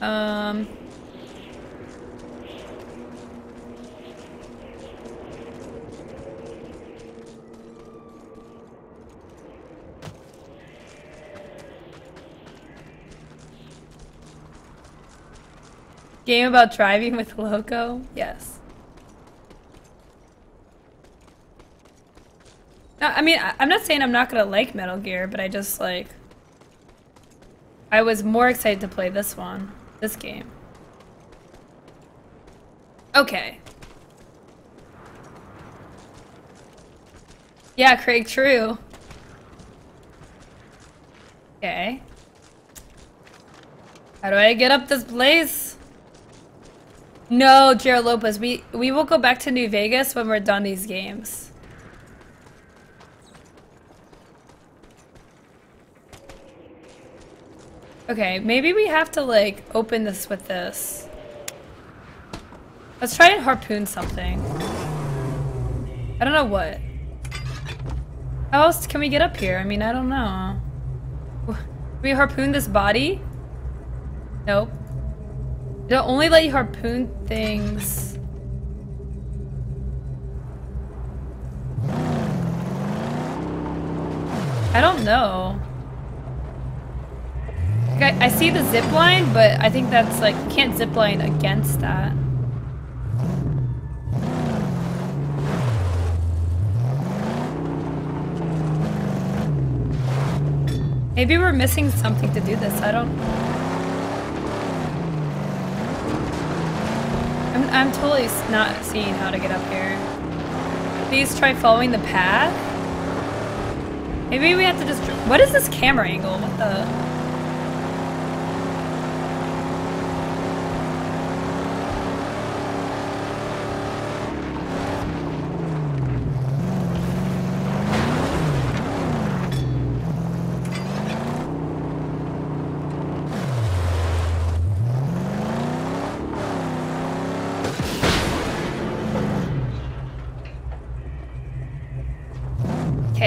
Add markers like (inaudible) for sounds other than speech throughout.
Um. Game about driving with Lowco? Yes. I mean, I'm not saying I'm not gonna like Metal Gear, but I just like... I was more excited to play this one. This game. Okay. Yeah, Craig, true. Okay. How do I get up this place? No, Jared Lopez, we, we will go back to New Vegas when we're done these games. Okay, maybe we have to like open this with this. Let's try and harpoon something. I don't know what. How else can we get up here? I mean, I don't know. We harpoon this body? Nope. They'll only let you harpoon things. I don't know. I, I see the zip line, but I think that's like, can't zip line against that. Maybe we're missing something to do this. I don't. I'm, I'm totally not seeing how to get up here. Please try following the path. Maybe we have to just. What is this camera angle? What the?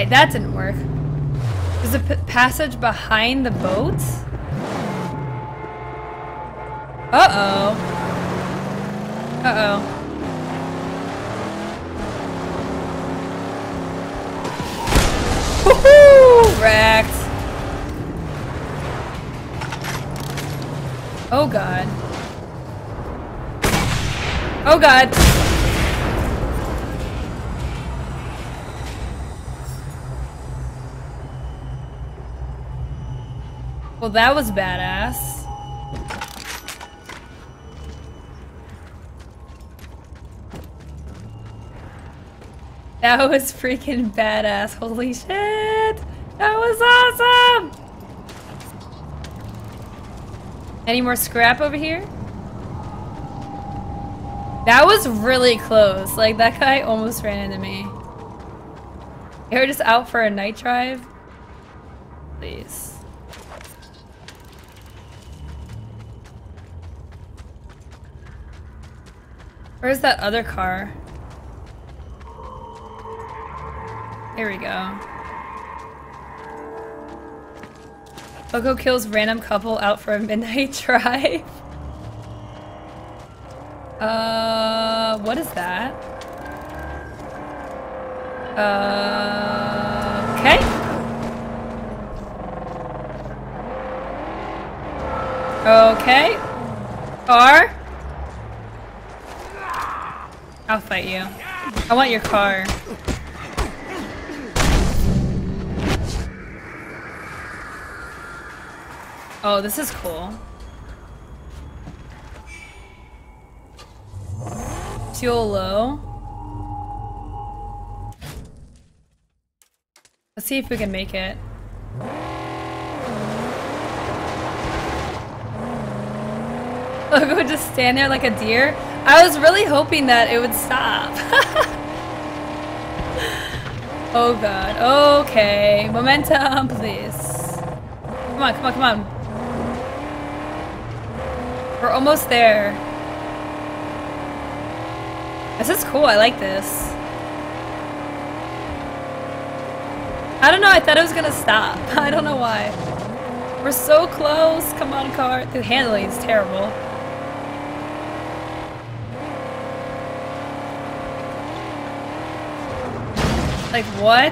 That didn't work. There's a passage behind the boat? Uh-oh. Uh-oh. Woohoo! Wrecked. Oh god. Oh god. Well, that was badass. That was freaking badass. Holy shit! That was awesome! Any more scrap over here? That was really close. Like, that guy almost ran into me. You're just out for a night drive? Please. Where's that other car? Here we go. Lowco kills random couple out for a midnight (laughs) drive. Uh, what is that? Uh, okay. Okay. Car. I'll fight you. I want your car. Oh, this is cool. Fuel low. Let's see if we can make it. (laughs) Look, would just stand there like a deer. I was really hoping that it would stop. (laughs) oh god. Okay. Momentum, please. Come on, come on, come on. We're almost there. This is cool. I like this. I don't know. I thought it was gonna stop. (laughs) I don't know why. We're so close. Come on, car. The handling is terrible. Like, what?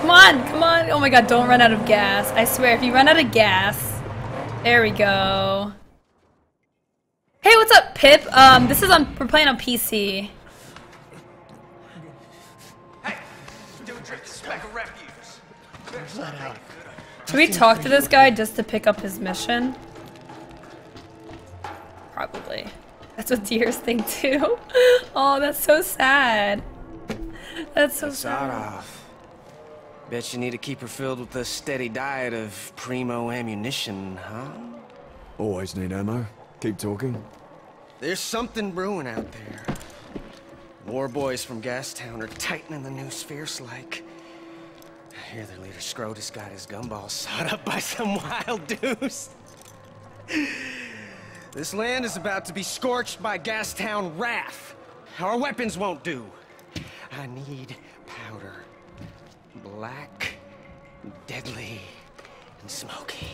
Come on, come on. Oh my god, don't run out of gas. I swear, if you run out of gas... There we go. Hey, what's up, Pip? Um, this is on- we're playing on PC. Hey, do a drink, spec of refuse. Should we talk to this guy just to pick up his mission? Probably. That's what deers think too. (laughs) Oh, that's so sad. (laughs) That's so sad. off. Bet you need to keep her filled with a steady diet of primo ammunition, huh? Always need ammo. Keep talking. There's something brewing out there. War boys from Gastown are tightening the noose fierce like. I hear their leader Scrotus got his gumball (laughs) sawed up by some wild deuce. This land is about to be scorched by Gastown wrath. Our weapons won't do. I need powder. Black, deadly, and smoky.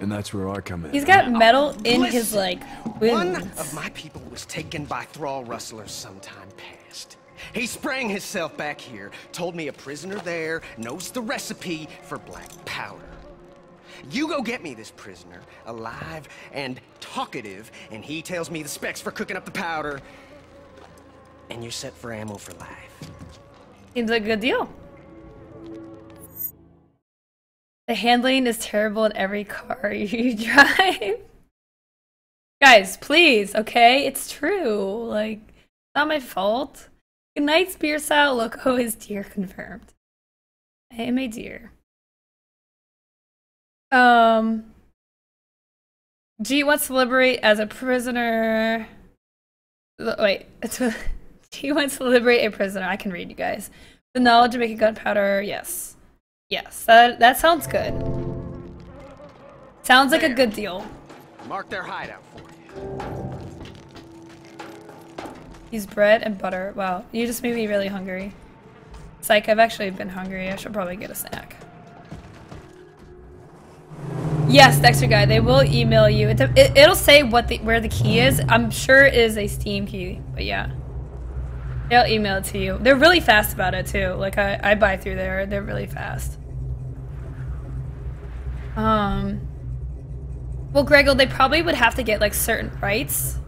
And that's where I come in. He's got metal in Listen, his like One of my people was taken by thrall rustlers sometime past. He sprang himself back here, told me a prisoner there knows the recipe for black powder. You go get me this prisoner, alive and talkative, and he tells me the specs for cooking up the powder, and you're set for ammo for life. Seems like a good deal. The handling is terrible in every car (laughs) you drive. Guys, please, okay? It's true. Like, not my fault. Good night, Spear Style Lowco is deer confirmed. I am a deer. Um, G wants to liberate as a prisoner. Wait, (laughs) it's (laughs) G wants to liberate a prisoner. I can read you guys. The knowledge of making gunpowder, yes. Yes, that, that sounds good. Sounds like a good deal. Mark their hideout for you. Use bread and butter. Wow, you just made me really hungry. It's like I've actually been hungry. I should probably get a snack. Yes, Dexter guy, they will email you. It, it, it'll say what the, where the key is. I'm sure it is a Steam key, but yeah. They'll email it to you. They're really fast about it too. Like I, I buy through there. They're really fast. Um. Well, Gregor, they probably would have to get like certain rights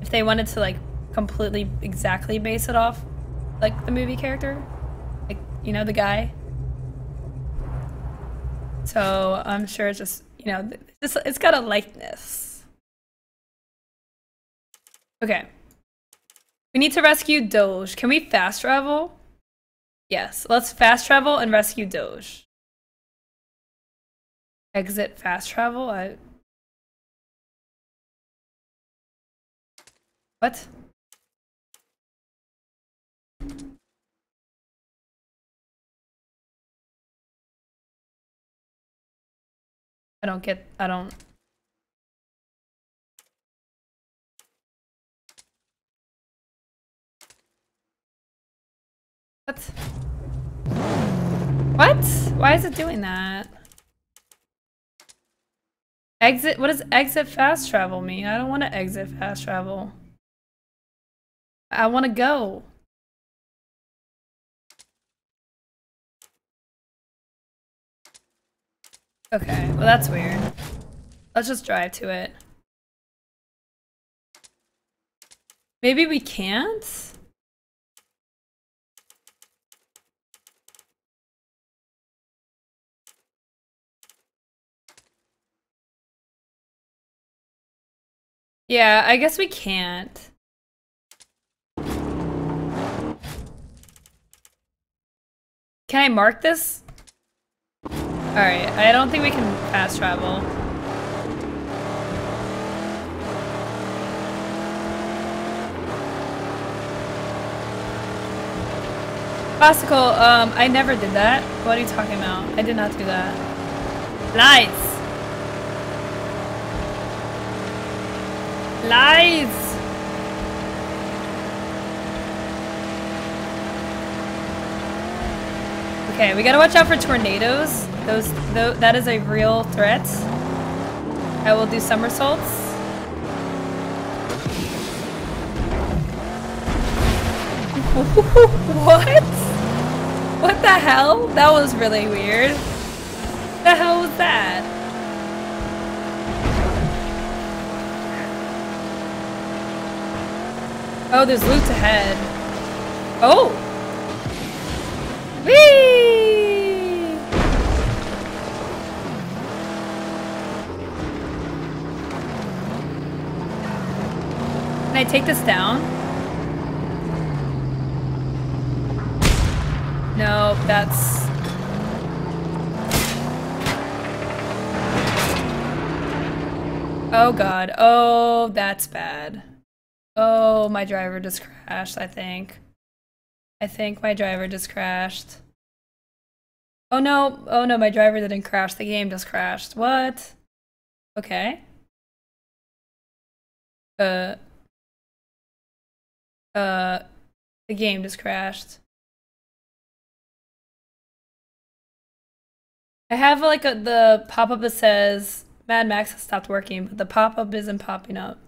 if they wanted to like completely exactly base it off like the movie character, like you know the guy. So I'm sure it's just you know it's, it's got a likeness. Okay. We need to rescue Doge. Can we fast travel? Yes, let's fast travel and rescue Doge. Exit fast travel? I... What? I don't get, I don't. What? What? Why is it doing that? Exit, what does exit fast travel mean? I don't want to exit fast travel. I want to go. Okay, well that's weird. Let's just drive to it. Maybe we can't? Yeah, I guess we can't. Can I mark this? Alright, I don't think we can fast travel. Classical, um, I never did that. What are you talking about? I did not do that. Lights! Lights! Okay, we gotta watch out for tornadoes. Those, tho that is a real threat. I will do somersaults. (laughs) what? What the hell? That was really weird. The hell was that? Oh, there's loot ahead. Oh! Whee! Can I take this down? No, that's... Oh god. Oh, that's bad. Oh, my driver just crashed, I think. I think my driver just crashed. Oh no, oh no, my driver didn't crash. The game just crashed. What? Okay. Uh. Uh. The game just crashed. I have like a, the pop-up that says Mad Max has stopped working, but the pop-up isn't popping up.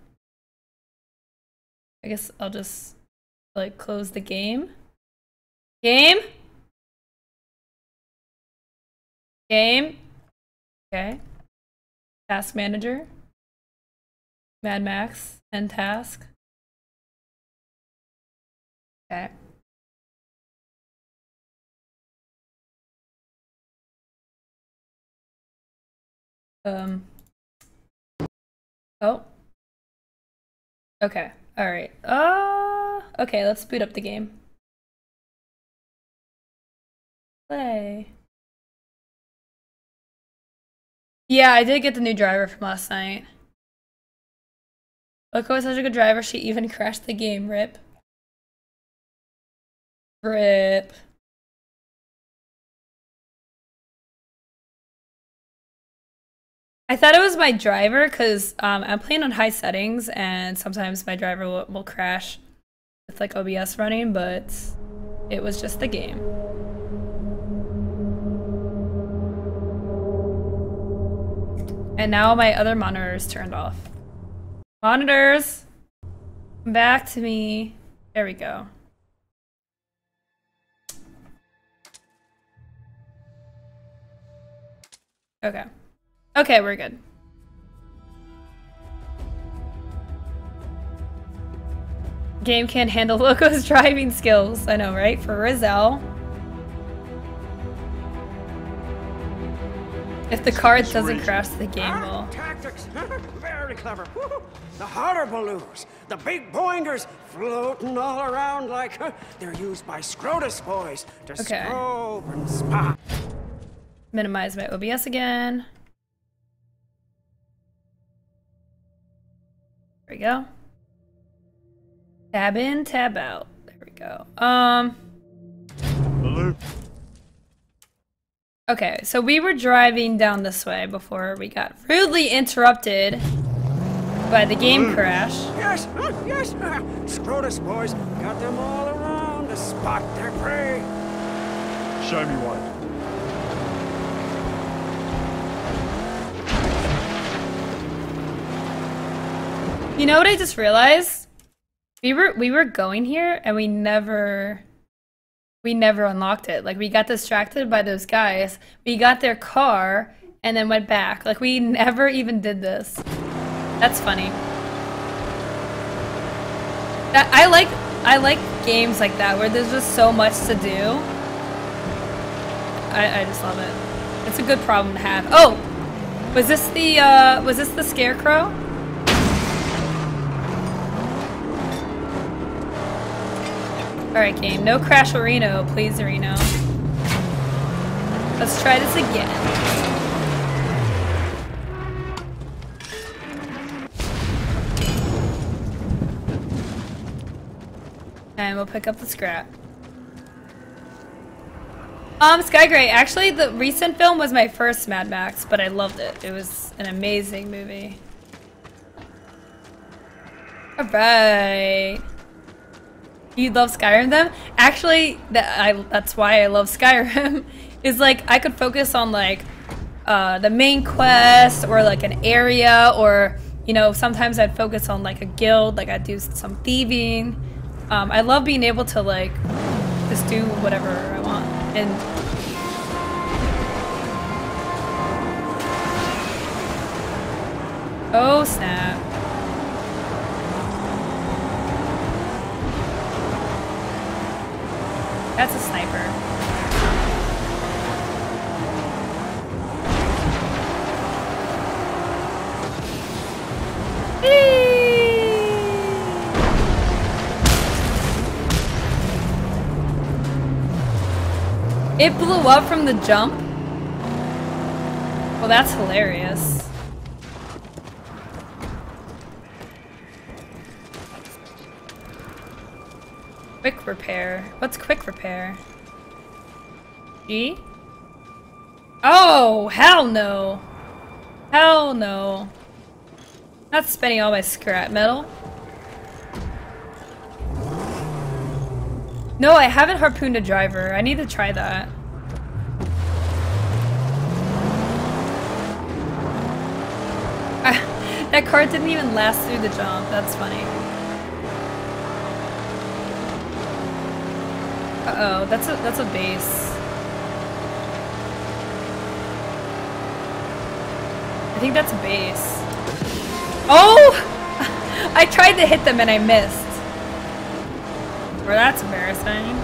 I guess I'll just like close the game. Game? Game? Okay. Task manager. Mad Max and task. Okay. Um. Oh. Okay. All right. Uh. Okay. Let's boot up the game. Play. Yeah, I did get the new driver from last night. Lowco was such a good driver, she even (laughs) crashed the game. Rip. Rip. I thought it was my driver because um, I'm playing on high settings and sometimes my driver will, will crash with like OBS running, but it was just the game. And now my other monitor is turned off. Monitors! Come back to me. There we go. Okay. Okay, we're good. Game can't handle (laughs) Lowco's driving skills. I know, right? For Rizal. If the car doesn't crash, the game ah, will. Tactics, (laughs) very clever. The hotter balloons, the big boingers, floating all around like they're used by Scrotus boys to Okay. and spot. Minimize my OBS again. There we go. Tab in, tab out. There we go. Um. Okay, so we were driving down this way before we got rudely interrupted by the game crash. Yes, yes, uh, Scrotus boys got them all around to spot their prey. Show me one. You know what I just realized? We were we were going here and we never we never unlocked it. Like we got distracted by those guys. We got their car and then went back. Like we never even did this. That's funny. That I like I like games like that where there's just so much to do. I, I just love it. It's a good problem to have. Oh! Was this the uh was this the scarecrow? Alright, game. No crash Reno, please, Reno. Let's try this again. And we'll pick up the scrap. Um, Sky Gray, actually the recent film was my first Mad Max, but I loved it. It was an amazing movie. Alright. You love Skyrim them? Actually, that I that's why I love Skyrim. (laughs) is like I could focus on like uh, the main quest or like an area or you know sometimes I'd focus on like a guild like I'd do some thieving. Um, I love being able to like just do whatever I want and Oh snap. That's a sniper. It blew up from the jump? Well, that's hilarious. Quick repair. What's quick repair? G? Oh, hell no. Hell no. Not spending all my scrap metal. No, I haven't harpooned a driver. I need to try that. (laughs) that car didn't even last through the jump. That's funny. Uh oh, that's a that's a base. I think that's a base. Oh! (laughs) I tried to hit them and I missed. Well, that's embarrassing.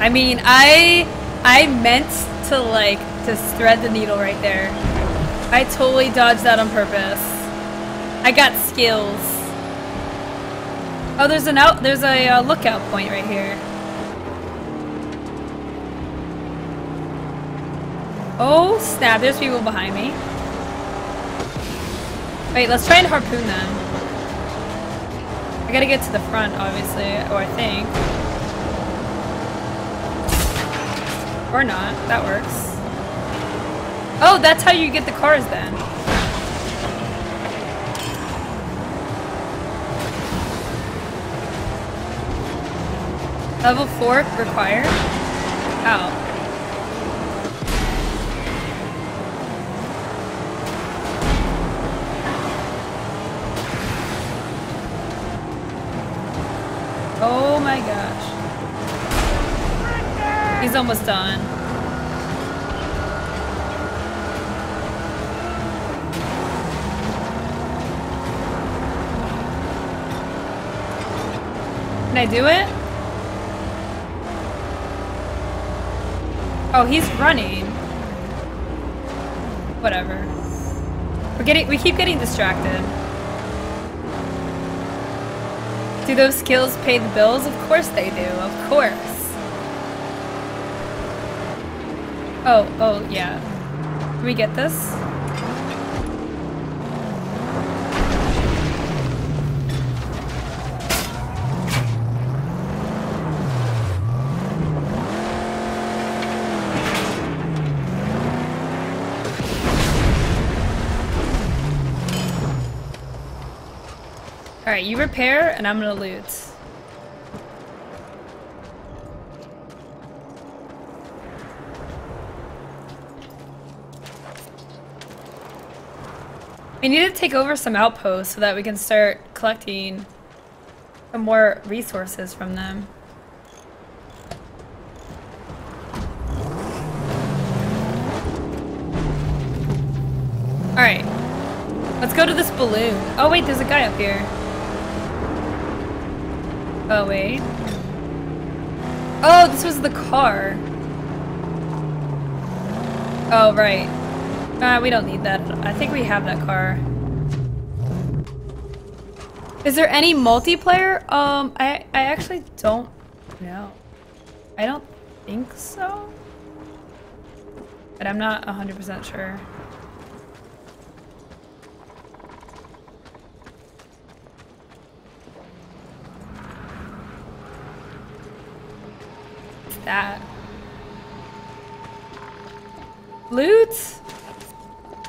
I mean, I I meant to like just thread the needle right there. I totally dodged that on purpose. I got skills. Oh, there's an out. There's a uh, lookout point right here. Oh snap! There's people behind me. Wait, let's try and harpoon them. I gotta get to the front, obviously, or I think. Or not. That works. Oh, that's how you get the cars then. Level 4 required? How? Oh my gosh. He's almost done. Can I do it? Oh, he's running. Whatever. We're getting- we keep getting distracted. Do those skills pay the bills? Of course they do, of course. Oh, oh, yeah. Can we get this? Alright, you repair, and I'm gonna loot. We need to take over some outposts so that we can start collecting some more resources from them. Alright. Let's go to this balloon. Oh wait, there's a guy up here. Oh, wait. Oh, this was the car. Oh, right. Uh, we don't need that. I think we have that car. Is there any multiplayer? Um, I, I actually don't know. I don't think so. But I'm not 100% sure. That? Loot?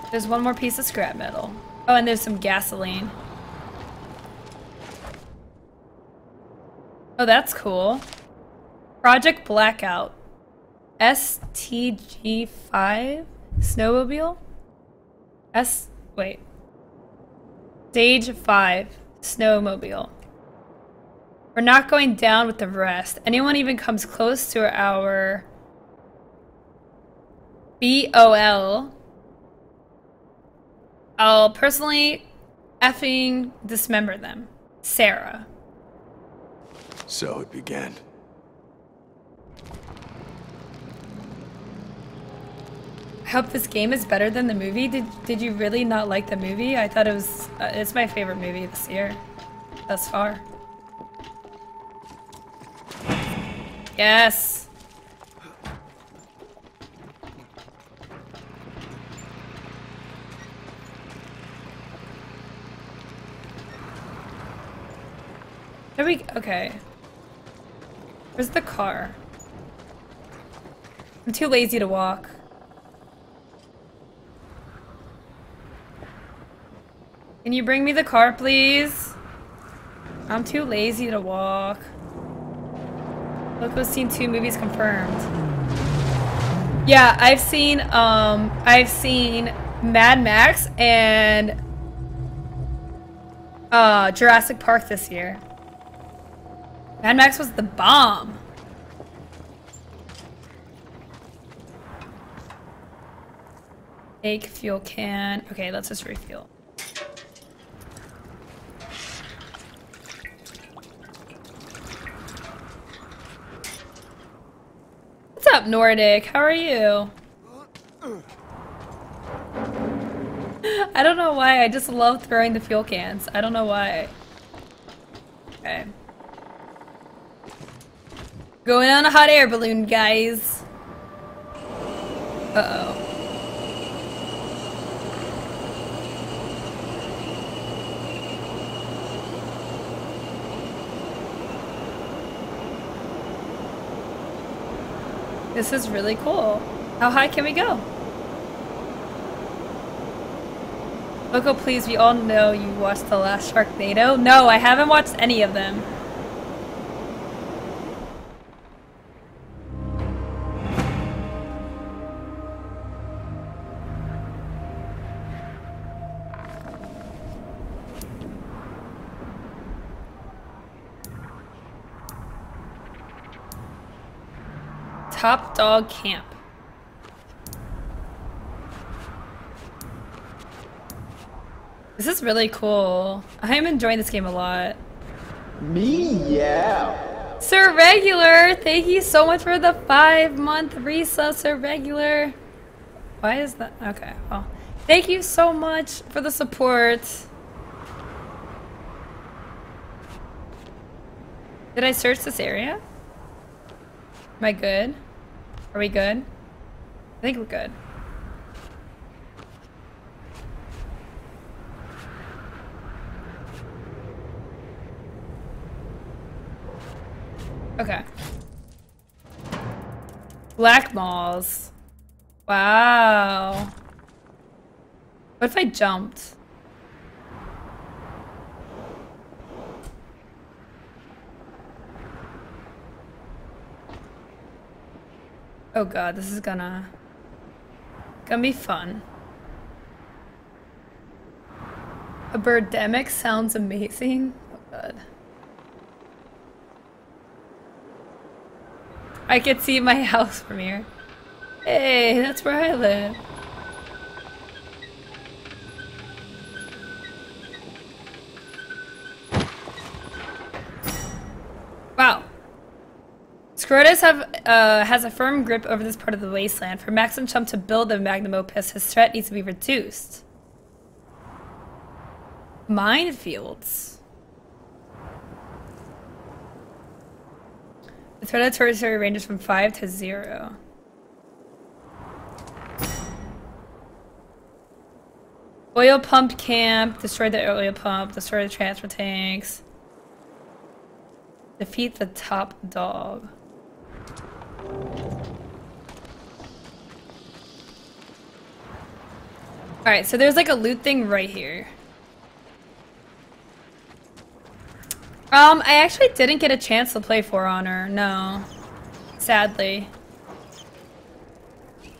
There's one more piece of scrap metal. Oh, and there's some gasoline. Oh, that's cool. Project Blackout. STG5 snowmobile? S wait. Stage 5 snowmobile. We're not going down with the rest. Anyone even comes close to our BOL. I'll personally effing dismember them. Sarah. So it began. I hope this game is better than the movie. Did did you really not like the movie? I thought it was uh, it's my favorite movie this year thus far. Yes. There we okay. Where's the car? I'm too lazy to walk. Can you bring me the car, please? I'm too lazy to walk. Lowco's seen two movies confirmed. Yeah, I've seen um I've seen Mad Max and uh Jurassic Park this year. Mad Max was the bomb. Take fuel can. Okay, let's just refuel. Up, Nordic? How are you? I don't know why, I just love throwing the fuel cans. I don't know why. Okay. Going on a hot air balloon, guys. Uh-oh. This is really cool. How high can we go? Lowco, please, we all know you watched the last Sharknado. No, I haven't watched any of them. Top Dog Camp. This is really cool. I am enjoying this game a lot. Me, yeah. Sir Regular, thank you so much for the five month resub, Sir Regular. Why is that? Okay, well, thank you so much for the support. Did I search this area? Am I good? Are we good? I think we're good. Okay. Black malls. Wow. What if I jumped? Oh god, this is gonna... Gonna be fun. A birdemic sounds amazing. Oh god. I can see my (laughs) house from here. Hey, that's where I live. Wow. Scrotus have, uh, has a firm grip over this part of the wasteland. For Max and Chum to build the magnum opus, his threat needs to be reduced. Minefields. The threat of territory ranges from 5 to 0. Oil pump camp. Destroy the oil pump. Destroy the transfer tanks. Defeat the top dog. Alright, so there's like a loot thing right here. Um, I actually didn't get a chance to play For Honor, no. Sadly.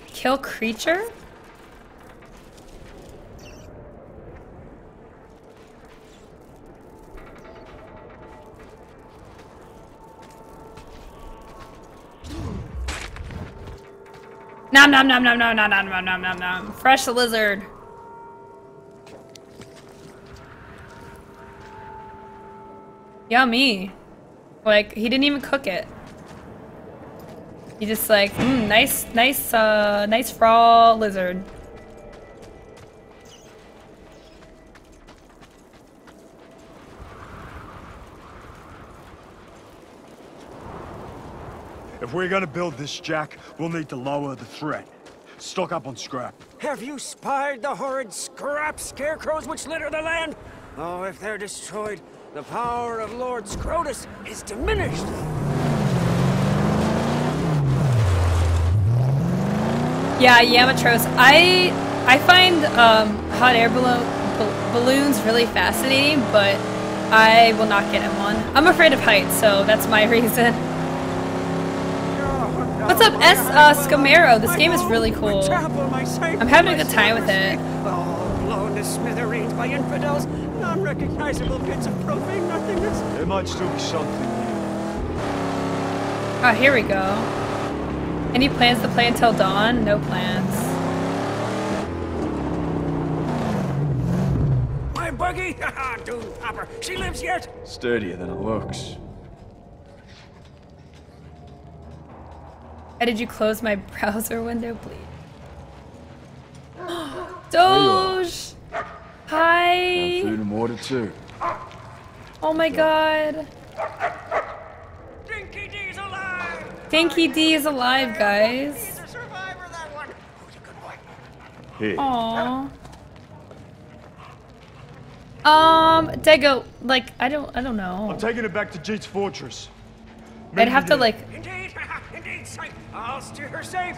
Kill creature? Nom nom nom nom nom nom nom nom nom nom. Fresh lizard. Yummy. Like, he didn't even cook it. He just like, mm, nice, nice, uh, nice raw lizard. If we're gonna build this jack, we'll need to lower the threat. Stock up on scrap. Have you spied the horrid scrap scarecrows which litter the land? Oh, if they're destroyed, the power of Lord Scrotus is diminished. Yeah, Yamatros. I I find um, hot air balloon balloons really fascinating, but I will not get in one. I'm afraid of heights, so that's my (laughs) reason. What's up, S. Uh, Scamero? This game is really cool. I'm having a good time with it. Oh, blown to smithereens by infidels, non-recognizable bits of profane nothingness. There might still be something here. Oh, here we go. Any plans to play until dawn? No plans. My buggy? (laughs) Haha, Doom hopper. She lives yet? Sturdier than it looks. Why did you close my (laughs) browser window, please? (gasps) Doge! Hi! Food and water too. Oh my god. Dinki-Di's alive! Dinky D is alive, guys. He's a survivor, that one. Who's a good boy? Here. Aww. Um, Dago, like, I don't, I don't know. I'm taking it back to Jeet's fortress. I'd have to, like, Indeed, (laughs) indeed, safe. I'll steer her safe.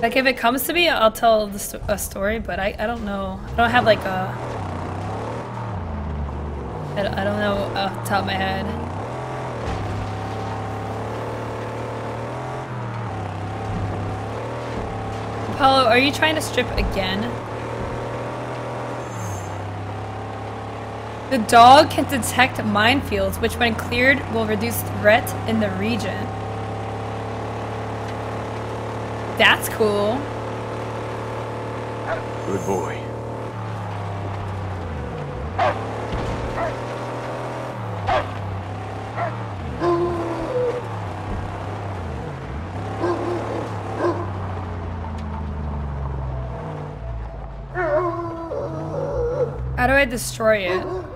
like, if it comes to me, I'll tell sto- a story, but I, I don't know. I don't have, like, a... I don't, I don't know off the top of my head. Apollo, are you trying to strip again? The dog can detect minefields, which when cleared will reduce threat in the region. That's cool. Good boy. How do I destroy it?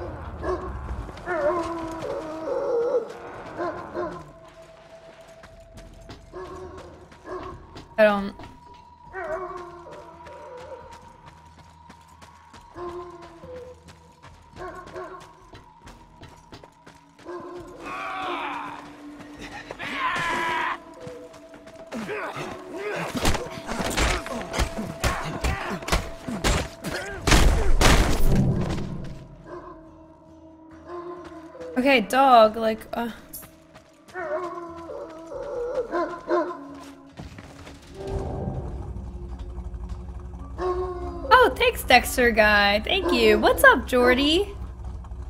I don't. Okay, dog, like, uh. Dexter guy. Thank you. What's up, Jordy?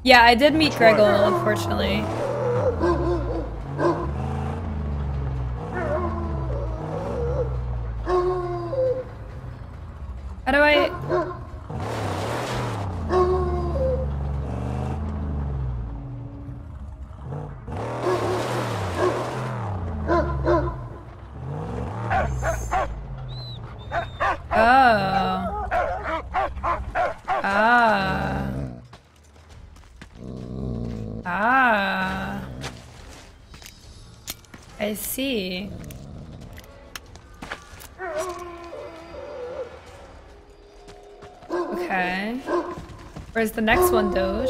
Yeah, I did meet Gregor, unfortunately. How do I... Where's the next one, (gasps) Doge?